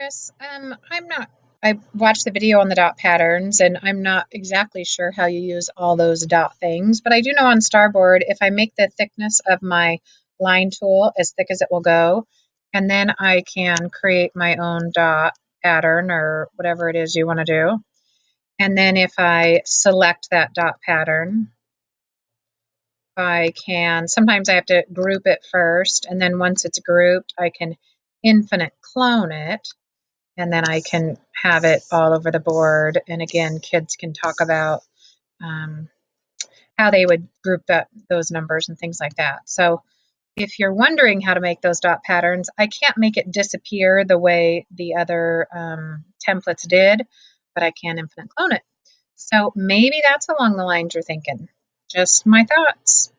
Chris, um, I'm not, I watched the video on the dot patterns and I'm not exactly sure how you use all those dot things, but I do know on Starboard, if I make the thickness of my line tool as thick as it will go, and then I can create my own dot pattern or whatever it is you want to do. And then if I select that dot pattern, I can, sometimes I have to group it first, and then once it's grouped, I can infinite clone it, and then I can have it all over the board. And again, kids can talk about um, how they would group that those numbers and things like that. So if you're wondering how to make those dot patterns, I can't make it disappear the way the other um, templates did, but I can infinite clone it. So maybe that's along the lines you're thinking. Just my thoughts.